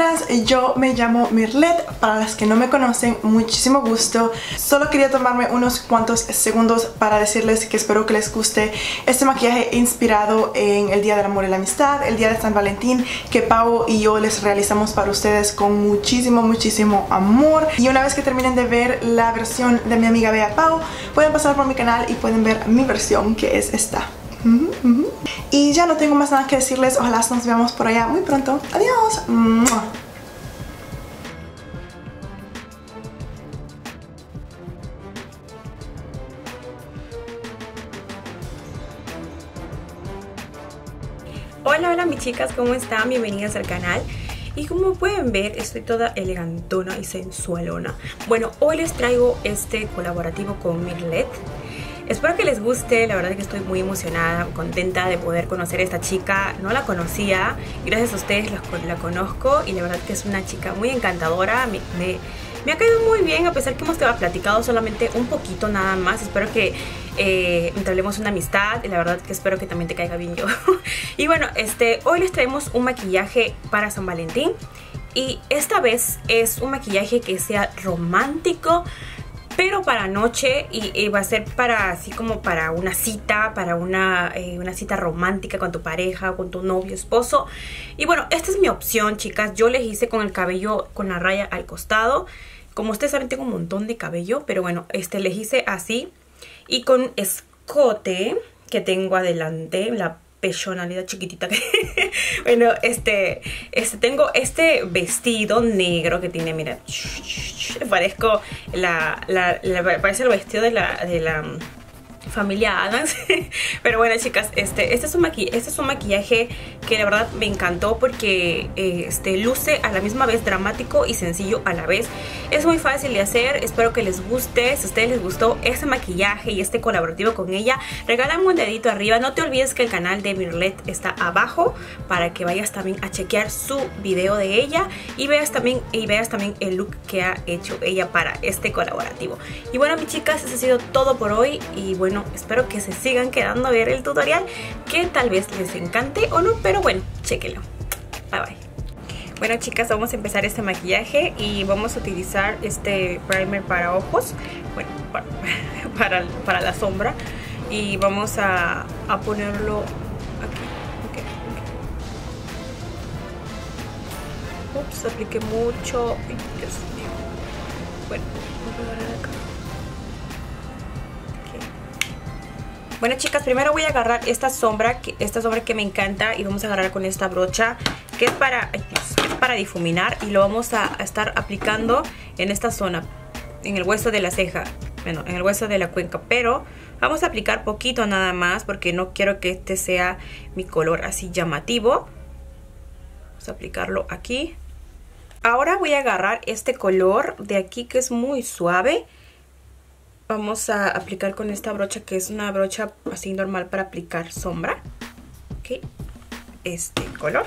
buenas, yo me llamo Mirlet, para las que no me conocen, muchísimo gusto. Solo quería tomarme unos cuantos segundos para decirles que espero que les guste este maquillaje inspirado en el Día del Amor y la Amistad, el Día de San Valentín, que Pau y yo les realizamos para ustedes con muchísimo, muchísimo amor. Y una vez que terminen de ver la versión de mi amiga Bea Pau, pueden pasar por mi canal y pueden ver mi versión, que es esta. Y ya no tengo más nada que decirles. Ojalá nos veamos por allá muy pronto. Adiós. Hola, hola mis chicas, ¿cómo están? Bienvenidas al canal. Y como pueden ver, estoy toda elegantona y sensualona. Bueno, hoy les traigo este colaborativo con Mirlet. Espero que les guste, la verdad es que estoy muy emocionada, contenta de poder conocer a esta chica. No la conocía, gracias a ustedes la, conozco y la verdad que es una chica muy encantadora. Me, ha caído muy bien a pesar que hemos platicado solamente un poquito nada más. Espero que eh, entablemos una amistad y la verdad que espero que también te caiga bien yo. y bueno, este, hoy les traemos un maquillaje para San Valentín. Y esta vez es un maquillaje que sea romántico, pero para noche y, va a ser para así como para una cita, para una, eh, una cita romántica con tu pareja, con tu novio, esposo. Y bueno, esta es mi opción, chicas. Yo les hice con el cabello con la raya al costado. Como ustedes saben, tengo un montón de cabello, pero bueno, este les hice así. Y con escote que tengo adelante, la pechonalidad chiquitita bueno este este tengo este vestido negro que tiene mira parezco la, la parece el vestido de la de la familia Adams. Pero bueno, chicas, este, este, es un este es un maquillaje que la verdad me encantó porque eh, este, luce a la misma vez dramático y sencillo a la vez. Es muy fácil de hacer, espero que les guste. Si a ustedes les gustó este maquillaje y este colaborativo con ella, regálame un dedito arriba. No te olvides que el canal de Mirlet está abajo para que vayas también a chequear su video de ella y veas también, y veas también el look que ha hecho ella para este colaborativo. Y bueno, mis chicas, eso ha sido todo por hoy y bueno, espero que se sigan quedando a ver el tutorial que tal vez les encante o no, pero bueno, chequenlo. Bye bye. Bueno chicas, vamos a empezar este maquillaje y vamos a utilizar este primer para ojos, bueno, para, para, la sombra y vamos a, ponerlo aquí. Ups, apliqué mucho. Dios mío. Bueno, vamos a acá. Bueno chicas, primero voy a agarrar esta sombra, que, esta sombra que me encanta y vamos a agarrar con esta brocha que es para, para difuminar y lo vamos a, estar aplicando en esta zona, en el hueso de la ceja, bueno, en el hueso de la cuenca, pero vamos a aplicar poquito nada más porque no quiero que este sea mi color así llamativo. Vamos a aplicarlo aquí. Ahora voy a agarrar este color de aquí que es muy suave vamos a aplicar con esta brocha que es una brocha así normal para aplicar sombra. Ok, este color.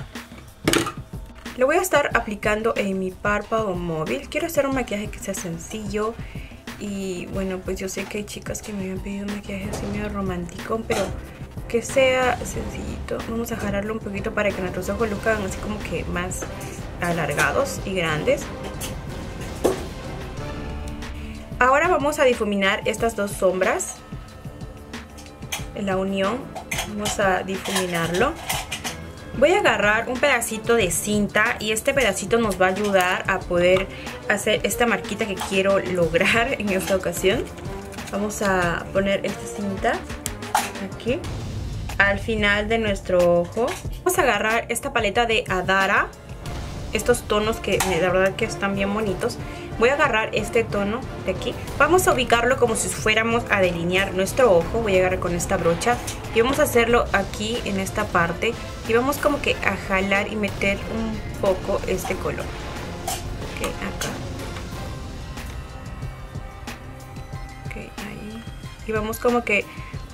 Lo voy a estar aplicando en mi párpado móvil. Quiero hacer un maquillaje que sea sencillo. Y bueno, pues yo sé que hay chicas que me habían pedido un maquillaje así medio romántico, pero que sea sencillito. Vamos a jalarlo un poquito para que nuestros ojos luzcan así como que más alargados y grandes. Vamos a difuminar estas dos sombras. En la unión vamos a difuminarlo. Voy a agarrar un pedacito de cinta y este pedacito nos va a ayudar a poder hacer esta marquita que quiero lograr en esta ocasión. Vamos a poner esta cinta aquí al final de nuestro ojo. Vamos a agarrar esta paleta de Adara, estos tonos que la verdad que están bien bonitos. Voy a agarrar este tono de aquí. Vamos a ubicarlo como si fuéramos a delinear nuestro ojo. Voy a agarrar con esta brocha y vamos a hacerlo aquí en esta parte. Y vamos como que a jalar y meter un poco este color. Acá. Ahí. Y vamos como que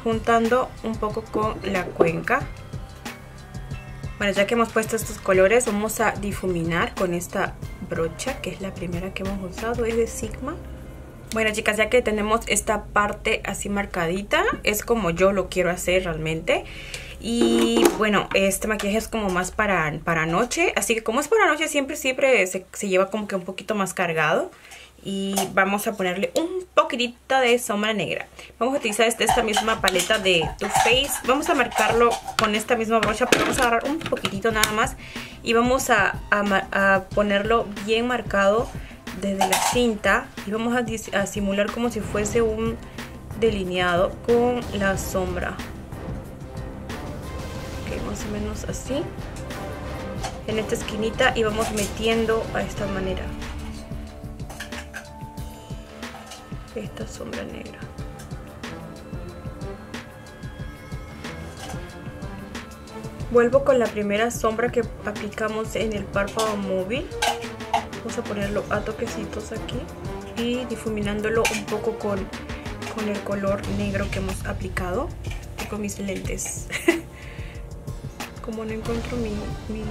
juntando un poco con la cuenca bueno, ya que hemos puesto estos colores, vamos a difuminar con esta brocha, que es la primera que hemos usado, es de Sigma. Bueno chicas, ya que tenemos esta parte así marcadita, es como yo lo quiero hacer realmente. Y bueno, este maquillaje es como más para, para noche. Así que como es para noche, siempre, siempre se, se lleva como que un poquito más cargado y vamos a ponerle un poquitito de sombra negra. Vamos a utilizar este, esta misma paleta de Too Faced. Vamos a marcarlo con esta misma brocha, pero vamos a agarrar un poquitito nada más y vamos a, ponerlo bien marcado desde la cinta y vamos a, a simular como si fuese un delineado con la sombra. Ok, más o menos así. En esta esquinita y vamos metiendo a esta manera. Esta sombra negra. Vuelvo con la primera sombra que aplicamos en el párpado móvil. Vamos a ponerlo a toquecitos aquí y difuminándolo un poco con, con el color negro que hemos aplicado y con mis lentes. Como no encuentro mi, mi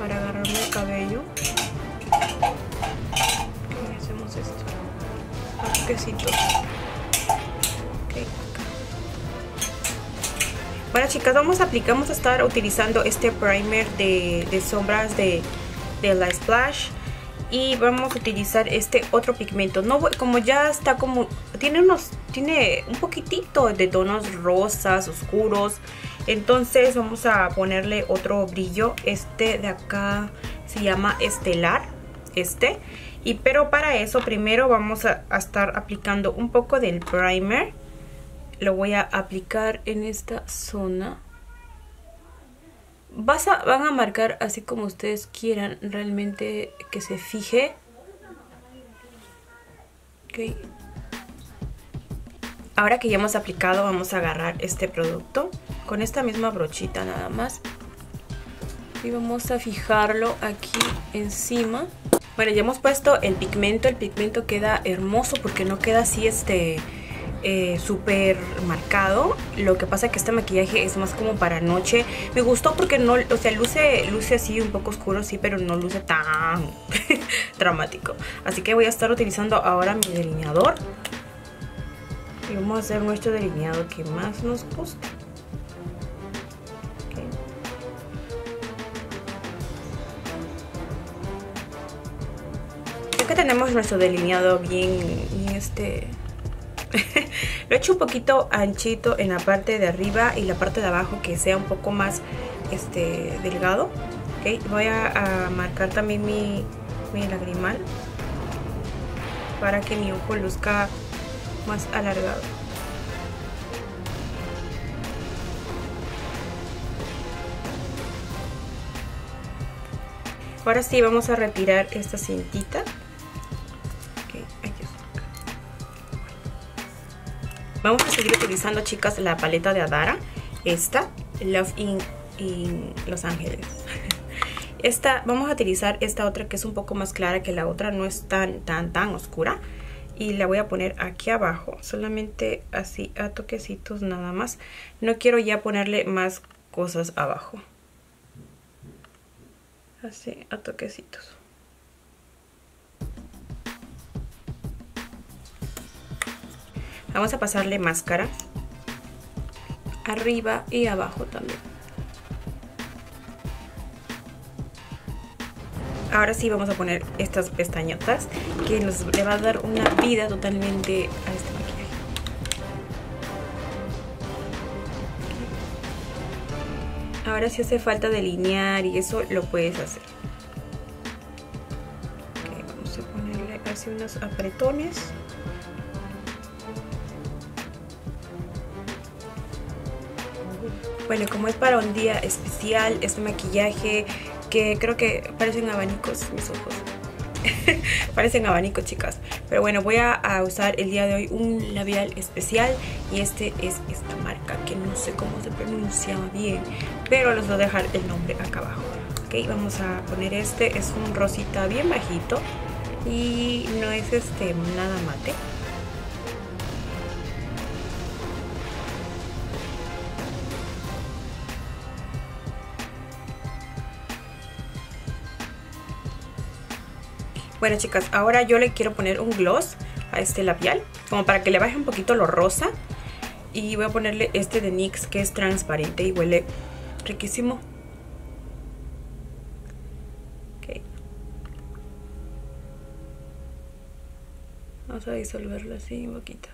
para agarrarme el cabello, hacemos esto toquecitos. Bueno chicas, vamos a aplicar, vamos a estar utilizando este primer de, sombras de, de, la Splash y vamos a utilizar este otro pigmento. No como ya está como tiene unos tiene un poquitito de tonos rosas, oscuros. Entonces vamos a ponerle otro brillo. Este de acá se llama Estelar, este. Y pero para eso primero vamos a, estar aplicando un poco del primer. Lo voy a aplicar en esta zona. Vas a, van a marcar así como ustedes quieran realmente que se fije. Ahora que ya hemos aplicado vamos a agarrar este producto con esta misma brochita nada más. Y vamos a fijarlo aquí encima. Bueno, ya hemos puesto el pigmento. El pigmento queda hermoso porque no queda así este eh, súper marcado. Lo que pasa es que este maquillaje es más como para noche. Me gustó porque no, o sea, luce, luce así un poco oscuro, sí, pero no luce tan dramático. Así que voy a estar utilizando ahora mi delineador. Y vamos a hacer nuestro delineado que más nos gusta. Tenemos nuestro delineado bien, este... lo he hecho un poquito anchito en la parte de arriba y la parte de abajo que sea un poco más este delgado. Okay. Voy a, marcar también mi, mi lagrimal para que mi ojo luzca más alargado. Ahora sí vamos a retirar esta cintita. Vamos a seguir utilizando, chicas, la paleta de Adara. Esta, Love in, Los Ángeles. Esta, vamos a utilizar esta otra que es un poco más clara que la otra. No es tan, tan, tan oscura. Y la voy a poner aquí abajo. Solamente así a toquecitos nada más. No quiero ya ponerle más cosas abajo. Así a toquecitos. Vamos a pasarle máscara arriba y abajo también. Ahora sí vamos a poner estas pestañotas que nos le va a dar una vida totalmente a este maquillaje. Ahora si hace falta delinear y eso lo puedes hacer. vamos a ponerle así unos apretones. Bueno, como es para un día especial, este maquillaje que creo que parecen abanicos mis ojos. parecen abanicos, chicas. Pero bueno, voy a, usar el día de hoy un labial especial. Y este es esta marca que no sé cómo se pronuncia bien. Pero les voy a dejar el nombre acá abajo. Ok, vamos a poner este. Es un rosita bien bajito. Y no es este nada mate. Bueno chicas, ahora yo le quiero poner un gloss a este labial, como para que le baje un poquito lo rosa. Y voy a ponerle este de NYX que es transparente y huele riquísimo. Ok. Vamos a disolverlo así un poquito.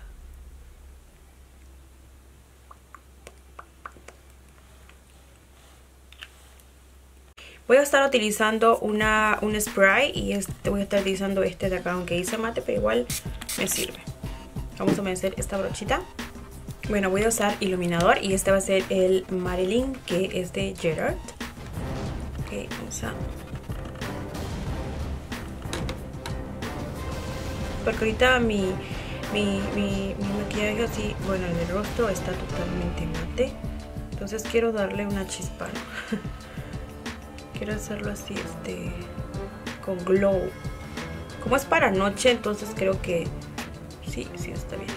Voy a estar utilizando una, un spray y este, voy a estar utilizando este de acá, aunque hice mate, pero igual me sirve. Vamos a meter esta brochita. Bueno, voy a usar iluminador y este va a ser el Marilyn, que es de Gerard. Ok, vamos a... Porque ahorita mi, mi, mi, mi maquillaje así, bueno, en el rostro está totalmente mate. Entonces quiero darle una chispa. quiero hacerlo así, este, con glow. Como es para noche, entonces creo que sí, sí está bien.